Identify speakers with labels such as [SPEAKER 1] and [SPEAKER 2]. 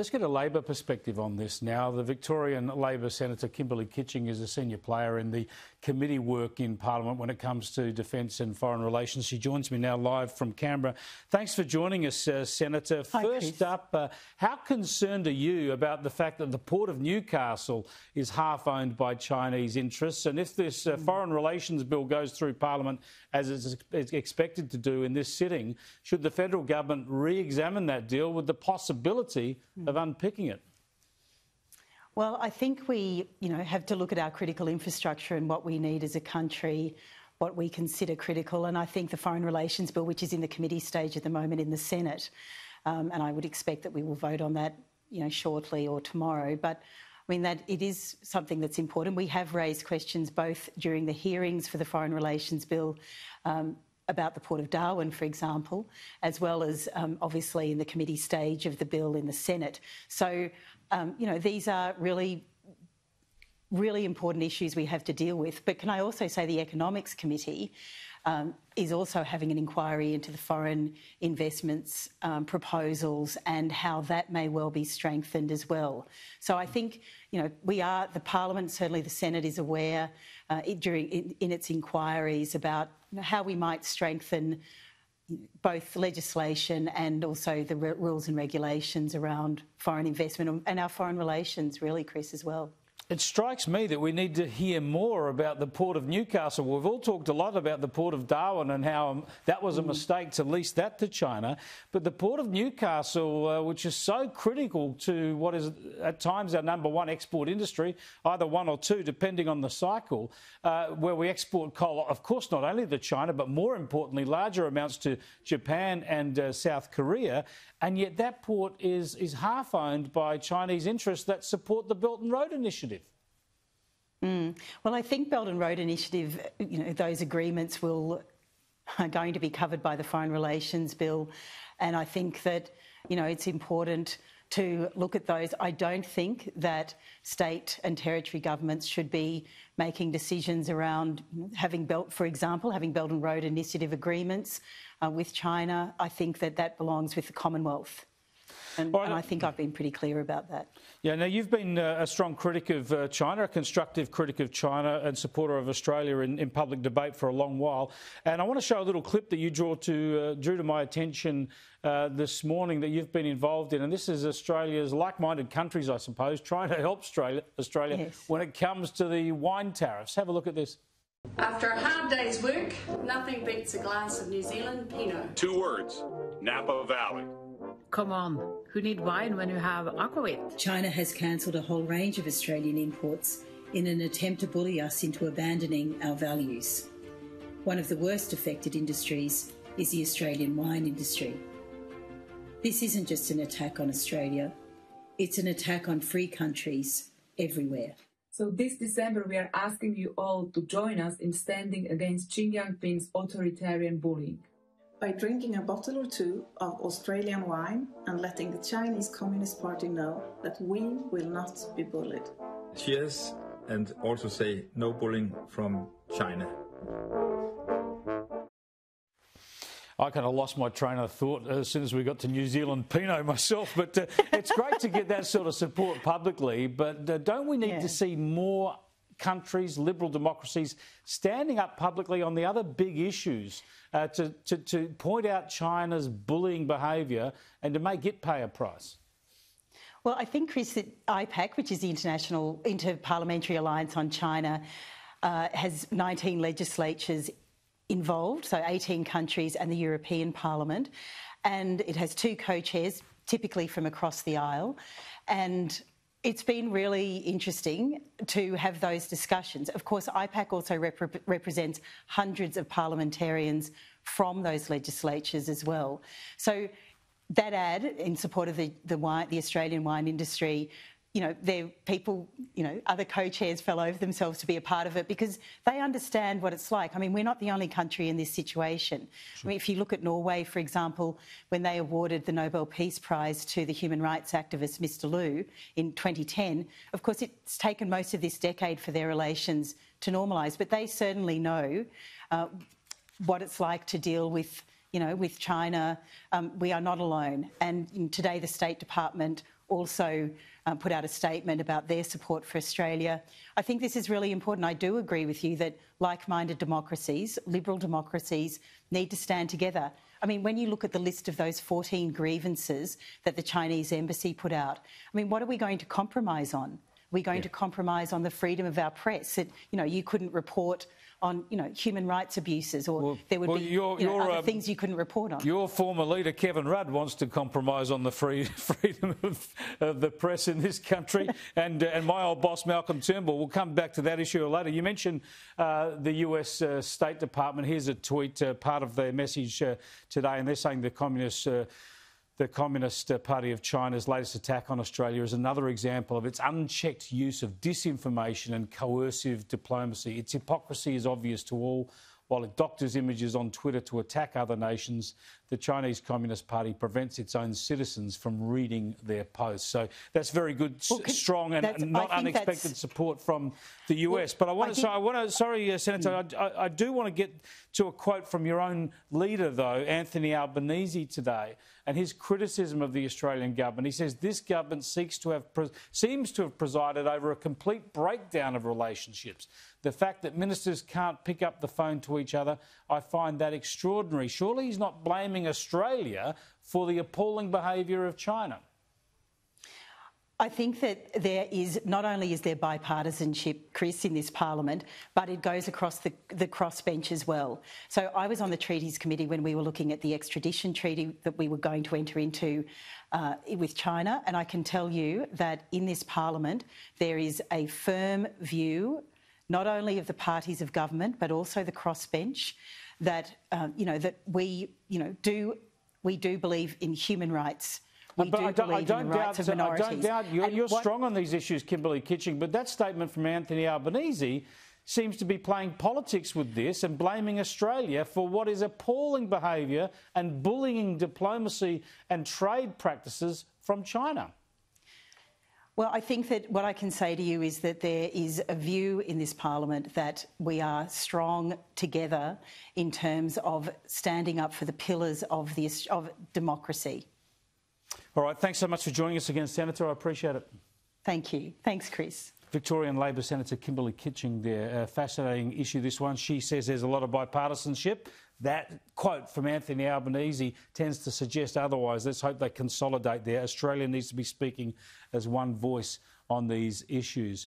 [SPEAKER 1] Let's get a Labor perspective on this now. The Victorian Labor Senator Kimberley Kitching is a senior player in the committee work in Parliament when it comes to defence and foreign relations. She joins me now live from Canberra. Thanks for joining us, uh, Senator.
[SPEAKER 2] Hi,
[SPEAKER 1] First
[SPEAKER 2] Chris.
[SPEAKER 1] up, uh, how concerned are you about the fact that the Port of Newcastle is half owned by Chinese interests? And if this uh, foreign relations bill goes through Parliament as it's expected to do in this sitting, should the federal government re examine that deal with the possibility of unpicking it?
[SPEAKER 2] Well, I think we, you know, have to look at our critical infrastructure and what we need as a country, what we consider critical. And I think the Foreign Relations Bill, which is in the committee stage at the moment in the Senate, um, and I would expect that we will vote on that, you know, shortly or tomorrow. But I mean that it is something that's important. We have raised questions both during the hearings for the Foreign Relations Bill. Um, about the Port of Darwin, for example, as well as um, obviously in the committee stage of the bill in the Senate. So, um, you know, these are really really important issues we have to deal with. But can I also say the Economics Committee um, is also having an inquiry into the foreign investments um, proposals and how that may well be strengthened as well. So I think you know we are the Parliament, certainly the Senate, is aware uh, during in, in, its inquiries about how we might strengthen both legislation and also the rules and regulations around foreign investment and our foreign relations, really, Chris, as well.
[SPEAKER 1] It strikes me that we need to hear more about the Port of Newcastle. We've all talked a lot about the Port of Darwin and how that was a mistake to lease that to China. But the Port of Newcastle, uh, which is so critical to what is at times our number one export industry, either one or two, depending on the cycle, uh, where we export coal, of course, not only to China, but more importantly, larger amounts to Japan and uh, South Korea. And yet that port is, is half owned by Chinese interests that support the Belt and Road Initiative.
[SPEAKER 2] Mm. Well, I think Belt and Road Initiative, you know, those agreements will are going to be covered by the Foreign Relations Bill, and I think that you know it's important to look at those. I don't think that state and territory governments should be making decisions around having Belt, for example, having Belt and Road Initiative agreements uh, with China. I think that that belongs with the Commonwealth. And, right. and, I think I've been pretty clear about that.
[SPEAKER 1] Yeah, now you've been uh, a strong critic of uh, China, a constructive critic of China and supporter of Australia in, in, public debate for a long while. And I want to show a little clip that you draw to, uh, drew to my attention uh, this morning that you've been involved in. And this is Australia's like-minded countries, I suppose, trying to help Australia, Australia yes. when it comes to the wine tariffs. Have a look at this.
[SPEAKER 3] After a hard day's work, nothing beats a glass of New Zealand Pinot.
[SPEAKER 4] Two words, Napa Valley.
[SPEAKER 5] Come on, who need wine when you have aquavit?
[SPEAKER 6] China has cancelled a whole range of Australian imports in an attempt to bully us into abandoning our values. One of the worst affected industries is the Australian wine industry. This isn't just an attack on Australia, it's an attack on free countries everywhere.
[SPEAKER 7] So this December, we are asking you all to join us in standing against Xi Jinping's authoritarian bullying.
[SPEAKER 8] By drinking a bottle or two of Australian wine and letting the Chinese Communist Party know that we will not be bullied.
[SPEAKER 9] Cheers, and also say no bullying from China.
[SPEAKER 1] I kind of lost my train of thought as soon as we got to New Zealand Pinot myself. But uh, it's great to get that sort of support publicly. But uh, don't we need yeah. to see more countries, liberal democracies, standing up publicly on the other big issues uh, to, to, to point out China's bullying behaviour and to make it pay a price?
[SPEAKER 2] Well, I think, Chris, that IPAC, which is the International Inter-Parliamentary Alliance on China, uh, has 19 legislatures involved, so 18 countries and the European Parliament. And it has two co chairs, typically from across the aisle. And it's been really interesting to have those discussions. Of course, IPAC also rep represents hundreds of parliamentarians from those legislatures as well. So that ad in support of the, the, wine, the Australian wine industry you know, their people, you know, other co-chairs fell over themselves to be a part of it because they understand what it's like. I mean, we're not the only country in this situation. Sure. I mean, if you look at Norway, for example, when they awarded the Nobel Peace Prize to the human rights activist Mr. Liu in 2010, of course, it's taken most of this decade for their relations to normalise, but they certainly know uh, what it's like to deal with, you know, with China. Um, we are not alone, and today the State Department also um, put out a statement about their support for Australia. I think this is really important. I do agree with you that like minded democracies, liberal democracies, need to stand together. I mean, when you look at the list of those 14 grievances that the Chinese embassy put out, I mean, what are we going to compromise on? We're we going yeah. to compromise on the freedom of our press? It, you know, you couldn't report on you know human rights abuses, or well, there would well, be you know, other um, things you couldn't report on.
[SPEAKER 1] Your former leader Kevin Rudd wants to compromise on the free, freedom of, of, the press in this country, and uh, and my old boss Malcolm Turnbull. We'll come back to that issue later. You mentioned uh, the U.S. Uh, State Department. Here's a tweet, uh, part of their message uh, today, and they're saying the communists uh, the Communist uh, Party of China's latest attack on Australia is another example of its unchecked use of disinformation and coercive diplomacy. Its hypocrisy is obvious to all. While it doctors images on Twitter to attack other nations, the Chinese Communist Party prevents its own citizens from reading their posts. So that's very good, well, strong, and not unexpected support from the US. Well, but I want to, I, I want to sorry, uh, Senator, mm. I, I, do want to get to a quote from your own leader, though, Anthony Albanese, today, and his criticism of the Australian government. He says this government seeks to have seems to have presided over a complete breakdown of relationships. The fact that ministers can't pick up the phone to each other, I find that extraordinary. Surely he's not blaming Australia for the appalling behaviour of China.
[SPEAKER 2] I think that there is not only is there bipartisanship, Chris, in this parliament, but it goes across the, the crossbench as well. So I was on the Treaties Committee when we were looking at the extradition treaty that we were going to enter into uh, with China, and I can tell you that in this parliament there is a firm view, not only of the parties of government but also the crossbench, that um, you know that we you know do we do believe in human rights we but do I don't, I don't doubt, I
[SPEAKER 1] don't doubt you're, you're strong on these issues, Kimberley Kitching, but that statement from Anthony Albanese seems to be playing politics with this and blaming Australia for what is appalling behaviour and bullying diplomacy and trade practices from China.
[SPEAKER 2] Well, I think that what I can say to you is that there is a view in this parliament that we are strong together in terms of standing up for the pillars of, the, of democracy.
[SPEAKER 1] All right, thanks so much for joining us again, Senator. I appreciate it.
[SPEAKER 2] Thank you. Thanks, Chris.
[SPEAKER 1] Victorian Labor Senator Kimberley Kitching there. A fascinating issue, this one. She says there's a lot of bipartisanship. That quote from Anthony Albanese tends to suggest otherwise. Let's hope they consolidate there. Australia needs to be speaking as one voice on these issues.